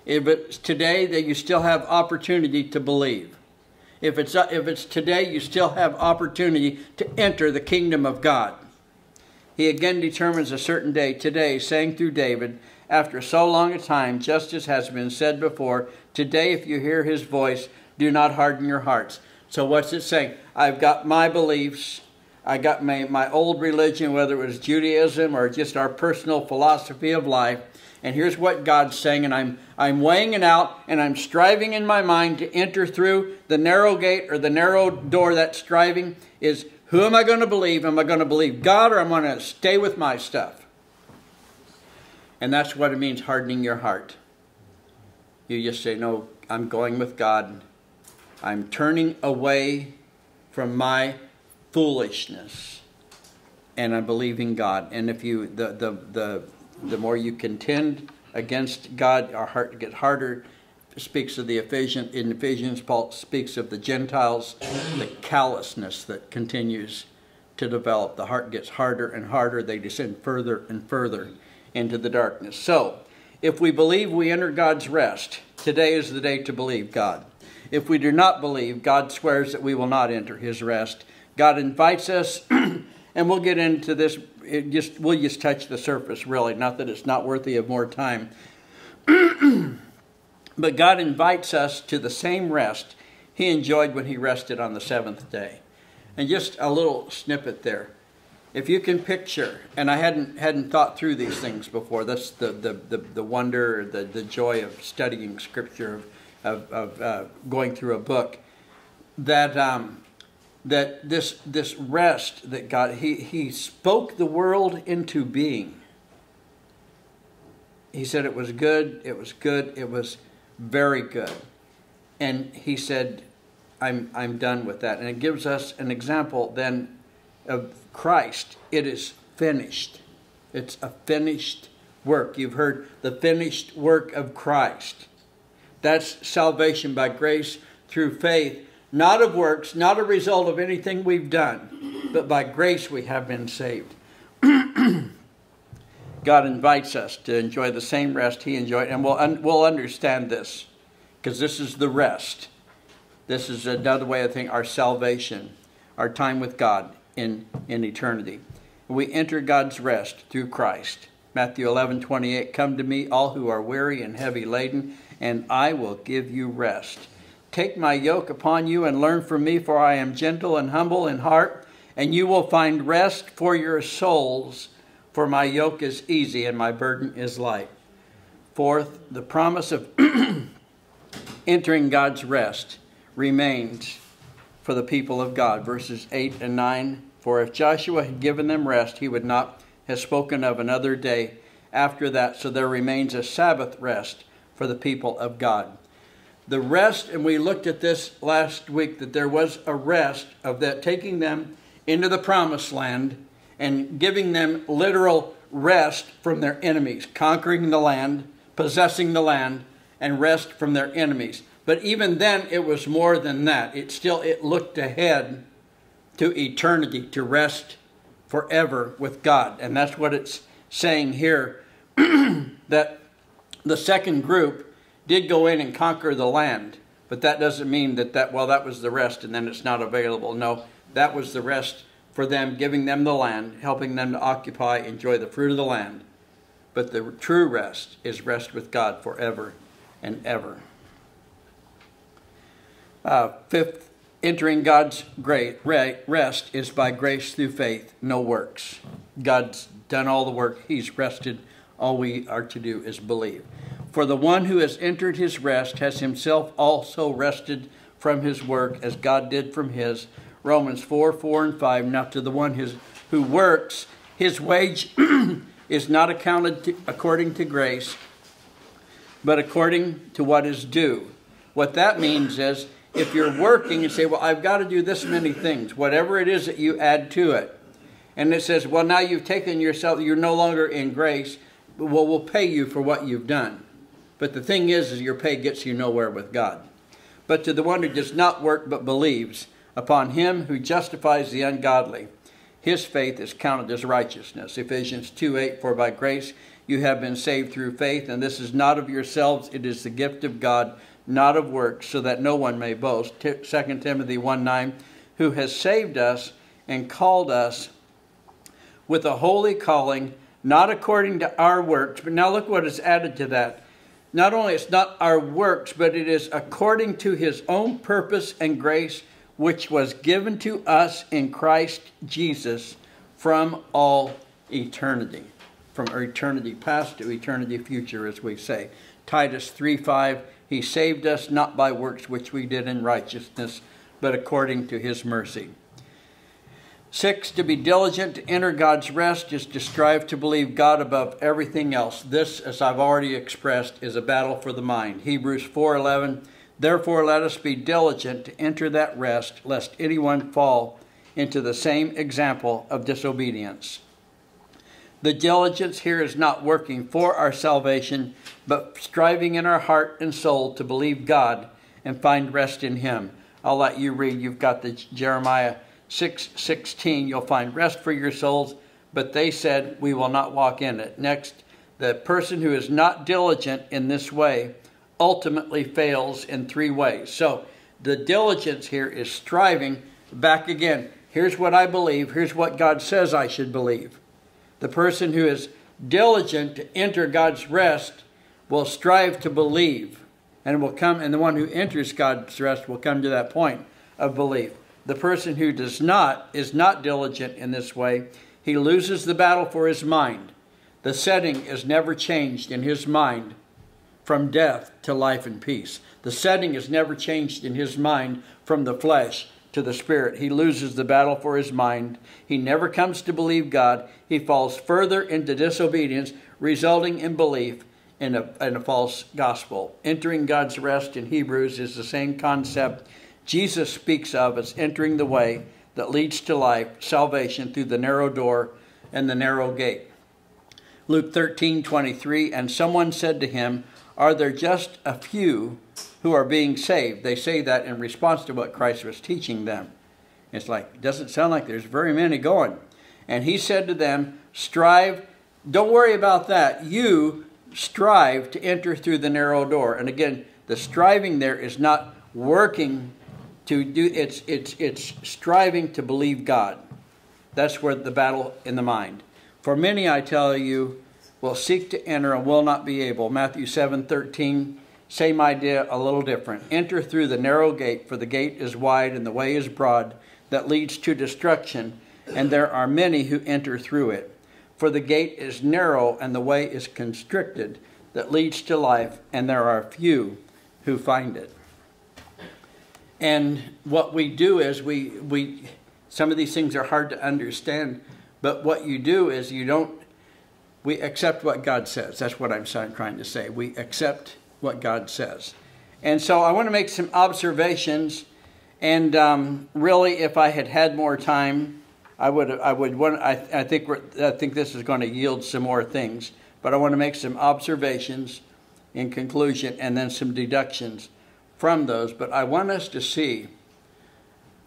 If it's today, then you still have opportunity to believe. If it's, if it's today, you still have opportunity to enter the kingdom of God. He again determines a certain day today, saying through David, after so long a time, just as has been said before, today if you hear his voice, do not harden your hearts. So what's it saying? I've got my beliefs. I got my, my old religion, whether it was Judaism or just our personal philosophy of life. And here's what God's saying, and I'm, I'm weighing it out, and I'm striving in my mind to enter through the narrow gate or the narrow door that's striving is who am I going to believe? Am I going to believe God or am I going to stay with my stuff? And that's what it means hardening your heart. You just say, no, I'm going with God. I'm turning away from my foolishness and I'm believing God. And if you, the, the, the, the more you contend against God, our heart gets harder, speaks of the Ephesians, in Ephesians, Paul speaks of the Gentiles, the callousness that continues to develop. The heart gets harder and harder. They descend further and further into the darkness. So, if we believe we enter God's rest, today is the day to believe God. If we do not believe, God swears that we will not enter his rest. God invites us, and we'll get into this. Just we'll just touch the surface, really. Not that it's not worthy of more time. but God invites us to the same rest he enjoyed when he rested on the seventh day. And just a little snippet there. If you can picture, and I hadn't hadn't thought through these things before, that's the, the, the, the wonder, the, the joy of studying scripture, of, of, of uh, going through a book, that um, that this this rest that God he he spoke the world into being. He said it was good, it was good, it was very good. And he said, I'm, I'm done with that. And it gives us an example then of Christ. It is finished. It's a finished work. You've heard the finished work of Christ. That's salvation by grace through faith, not of works, not a result of anything we've done, but by grace we have been saved. God invites us to enjoy the same rest He enjoyed, and we'll, un- we'll understand this because this is the rest. This is another way of thinking our salvation, our time with God in, in eternity. We enter God's rest through Christ. Matthew 11, 28, Come to me, all who are weary and heavy laden, and I will give you rest. Take my yoke upon you and learn from me, for I am gentle and humble in heart, and you will find rest for your souls for my yoke is easy and my burden is light. Fourth, the promise of entering God's rest remains for the people of God. Verses 8 and 9 For if Joshua had given them rest, he would not have spoken of another day after that, so there remains a Sabbath rest for the people of God. The rest, and we looked at this last week, that there was a rest of that taking them into the promised land and giving them literal rest from their enemies, conquering the land, possessing the land, and rest from their enemies. But even then, it was more than that. It still it looked ahead to eternity, to rest forever with God, and that's what it's saying here. that the second group did go in and conquer the land, but that doesn't mean that that well that was the rest, and then it's not available. No, that was the rest for them, giving them the land, helping them to occupy, enjoy the fruit of the land. But the true rest is rest with God forever and ever. Uh, fifth, entering God's great rest is by grace through faith, no works. God's done all the work, He's rested. All we are to do is believe. For the one who has entered his rest has himself also rested from his work as God did from his. Romans 4 4 and 5. Now, to the one his, who works, his wage is not accounted to, according to grace, but according to what is due. What that means is if you're working and say, Well, I've got to do this many things, whatever it is that you add to it, and it says, Well, now you've taken yourself, you're no longer in grace, well, we'll pay you for what you've done. But the thing is, is your pay gets you nowhere with God. But to the one who does not work but believes, upon him who justifies the ungodly. His faith is counted as righteousness. Ephesians 2 8, for by grace you have been saved through faith, and this is not of yourselves, it is the gift of God, not of works, so that no one may boast. 2 Timothy 1 9, who has saved us and called us with a holy calling, not according to our works. But now look what is added to that. Not only it's not our works, but it is according to his own purpose and grace which was given to us in Christ Jesus from all eternity. From eternity past to eternity future, as we say. Titus 3 5, He saved us not by works which we did in righteousness, but according to His mercy. Six, to be diligent to enter God's rest is to strive to believe God above everything else. This, as I've already expressed, is a battle for the mind. Hebrews 4:11 Therefore, let us be diligent to enter that rest, lest anyone fall into the same example of disobedience. The diligence here is not working for our salvation, but striving in our heart and soul to believe God and find rest in Him. I'll let you read. You've got the Jeremiah 6 16. You'll find rest for your souls, but they said, We will not walk in it. Next, the person who is not diligent in this way ultimately fails in three ways. So the diligence here is striving back again. Here's what I believe. Here's what God says I should believe. The person who is diligent to enter God's rest will strive to believe and will come and the one who enters God's rest will come to that point of belief. The person who does not is not diligent in this way. He loses the battle for his mind. The setting is never changed in his mind from death to life and peace. The setting is never changed in his mind from the flesh to the spirit. He loses the battle for his mind. He never comes to believe God. He falls further into disobedience, resulting in belief in a, in a false gospel. Entering God's rest in Hebrews is the same concept Jesus speaks of as entering the way that leads to life, salvation through the narrow door and the narrow gate. Luke 13, 23, and someone said to him, Are there just a few who are being saved? They say that in response to what Christ was teaching them. It's like, it doesn't sound like there's very many going. And he said to them, Strive, don't worry about that. You strive to enter through the narrow door. And again, the striving there is not working to do it's it's it's striving to believe God. That's where the battle in the mind. For many, I tell you, will seek to enter and will not be able. Matthew 7 13, same idea, a little different. Enter through the narrow gate, for the gate is wide and the way is broad that leads to destruction, and there are many who enter through it. For the gate is narrow and the way is constricted that leads to life, and there are few who find it. And what we do is we, we some of these things are hard to understand but what you do is you don't, we accept what God says. That's what I'm trying to say. We accept what God says. And so I want to make some observations. And um, really, if I had had more time, I would, I would I, I, think I think this is going to yield some more things. But I want to make some observations in conclusion and then some deductions from those. But I want us to see,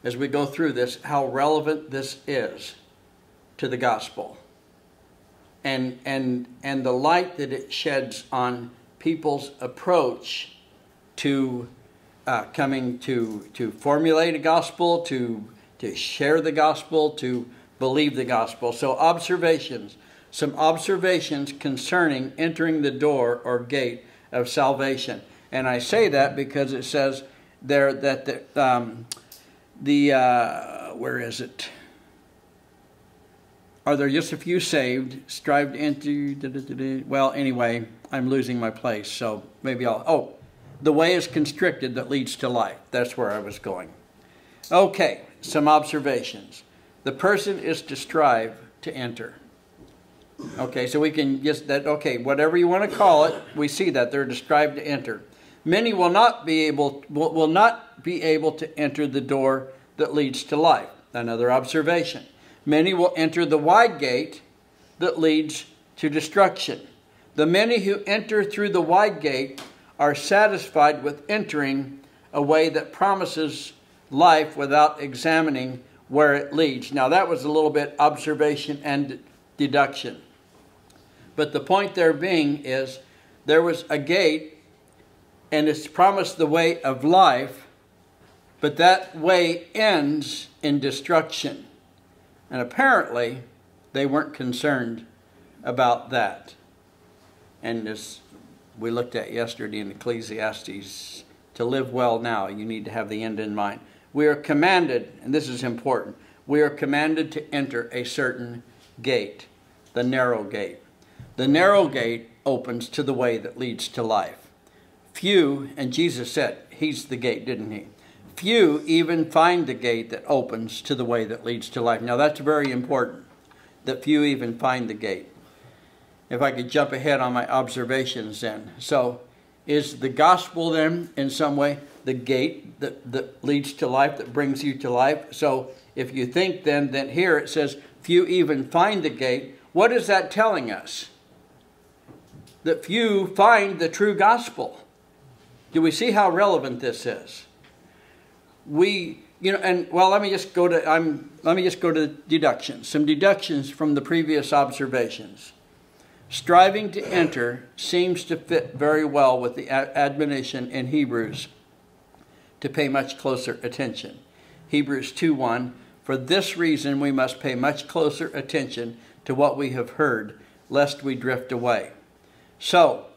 as we go through this, how relevant this is to the gospel and and and the light that it sheds on people's approach to uh, coming to to formulate a gospel to to share the gospel to believe the gospel so observations some observations concerning entering the door or gate of salvation and i say that because it says there that the um, the uh, where is it are there just a few saved? Strive to enter. Da, da, da, well, anyway, I'm losing my place, so maybe I'll. Oh, the way is constricted that leads to life. That's where I was going. Okay, some observations. The person is to strive to enter. Okay, so we can just that. Okay, whatever you want to call it, we see that they're to strive to enter. Many will not be able will, not be able to enter the door that leads to life. Another observation many will enter the wide gate that leads to destruction. The many who enter through the wide gate are satisfied with entering a way that promises life without examining where it leads. Now, that was a little bit observation and deduction. But the point there being is there was a gate and it's promised the way of life, but that way ends in destruction. And apparently, they weren't concerned about that. And as we looked at yesterday in Ecclesiastes, to live well now, you need to have the end in mind. We are commanded, and this is important, we are commanded to enter a certain gate, the narrow gate. The narrow gate opens to the way that leads to life. Few, and Jesus said, He's the gate, didn't He? Few even find the gate that opens to the way that leads to life. Now that's very important, that few even find the gate. If I could jump ahead on my observations then. So, is the gospel then in some way the gate that, that leads to life, that brings you to life? So, if you think then that here it says, few even find the gate, What is that telling us? That few find the true gospel. Do we see how relevant this is? We, you know, and well, let me just go to I'm let me just go to deductions. Some deductions from the previous observations. Striving to enter seems to fit very well with the admonition in Hebrews to pay much closer attention. Hebrews 2:1 For this reason we must pay much closer attention to what we have heard lest we drift away. So,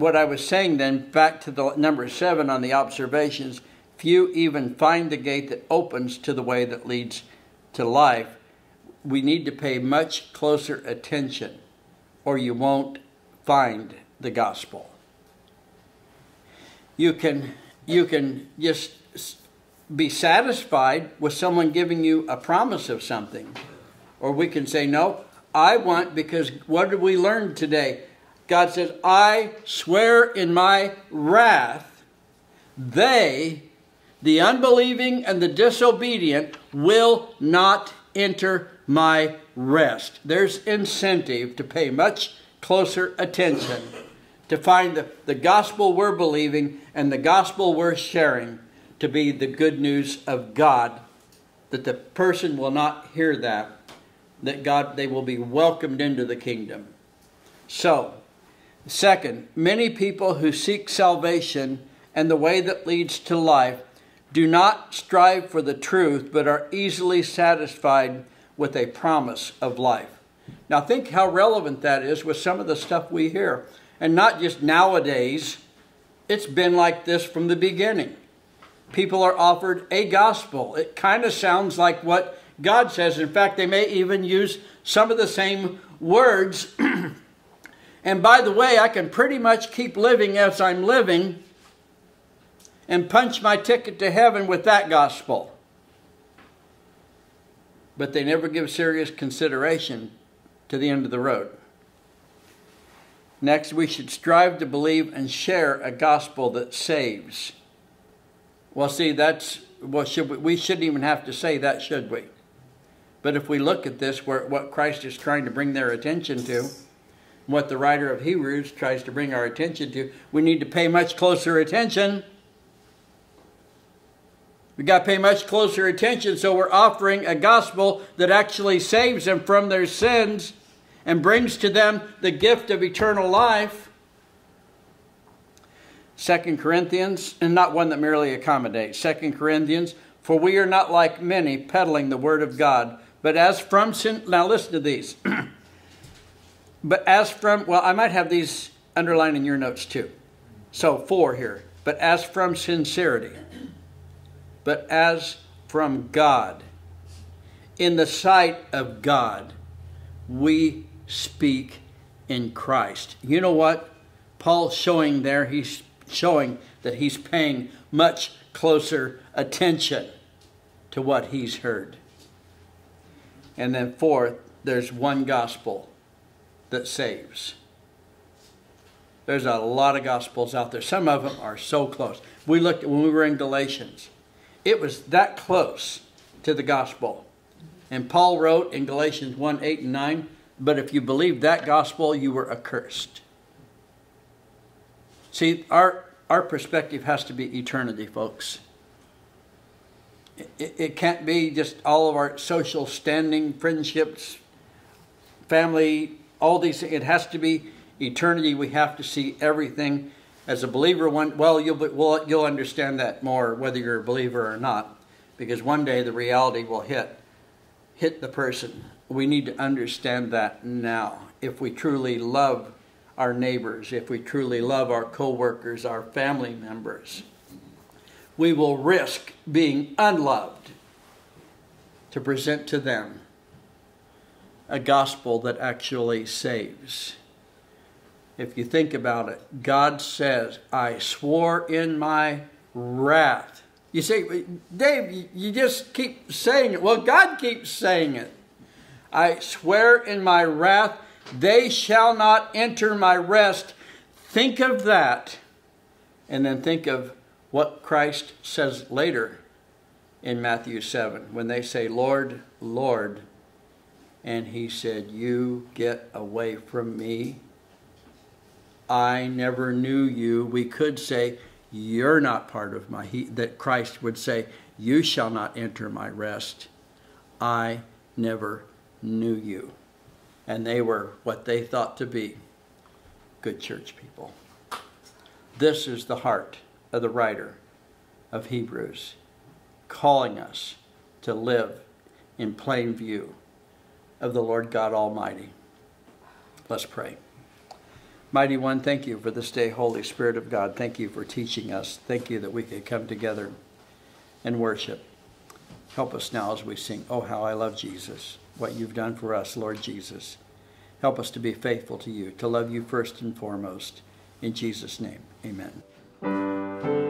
what I was saying then, back to the number seven on the observations, few even find the gate that opens to the way that leads to life. We need to pay much closer attention, or you won't find the gospel. You can, you can just be satisfied with someone giving you a promise of something. Or we can say, no, I want, because what did we learn today? God says, I swear in my wrath, they, the unbelieving and the disobedient, will not enter my rest. There's incentive to pay much closer attention to find the, the gospel we're believing and the gospel we're sharing to be the good news of God, that the person will not hear that, that God, they will be welcomed into the kingdom. So, Second, many people who seek salvation and the way that leads to life do not strive for the truth, but are easily satisfied with a promise of life. Now, think how relevant that is with some of the stuff we hear. And not just nowadays, it's been like this from the beginning. People are offered a gospel. It kind of sounds like what God says. In fact, they may even use some of the same words And by the way, I can pretty much keep living as I'm living and punch my ticket to heaven with that gospel. But they never give serious consideration to the end of the road. Next, we should strive to believe and share a gospel that saves. Well, see, that's well, should we, we shouldn't even have to say that, should we? But if we look at this, where what Christ is trying to bring their attention to, what the writer of Hebrews tries to bring our attention to, we need to pay much closer attention. We got to pay much closer attention, so we're offering a gospel that actually saves them from their sins and brings to them the gift of eternal life. Second Corinthians, and not one that merely accommodates. Second Corinthians, for we are not like many peddling the word of God, but as from sin. Now listen to these. But as from, well, I might have these underlined in your notes too. So, four here. But as from sincerity, but as from God, in the sight of God, we speak in Christ. You know what? Paul's showing there, he's showing that he's paying much closer attention to what he's heard. And then, fourth, there's one gospel that saves. There's a lot of gospels out there. Some of them are so close. We looked when we were in Galatians. It was that close to the gospel. And Paul wrote in Galatians 1 8 and 9, but if you believe that gospel, you were accursed. See, our, our perspective has to be eternity, folks. It, it can't be just all of our social standing, friendships, family all these it has to be eternity. We have to see everything. As a believer one well you'll well, you'll understand that more whether you're a believer or not because one day the reality will hit hit the person. We need to understand that now. If we truly love our neighbors if we truly love our co-workers our family members we will risk being unloved to present to them a gospel that actually saves. If you think about it, God says, I swore in my wrath. You say, Dave, you just keep saying it. Well, God keeps saying it. I swear in my wrath, they shall not enter my rest. Think of that. And then think of what Christ says later in Matthew 7 when they say, Lord, Lord, and he said, You get away from me. I never knew you. We could say, You're not part of my, he, that Christ would say, You shall not enter my rest. I never knew you. And they were what they thought to be good church people. This is the heart of the writer of Hebrews, calling us to live in plain view of the Lord God Almighty. Let's pray. Mighty One, thank you for this day, Holy Spirit of God. Thank you for teaching us. Thank you that we could come together and worship. Help us now as we sing, Oh, how I love Jesus, what you've done for us, Lord Jesus. Help us to be faithful to you, to love you first and foremost. In Jesus' name, amen.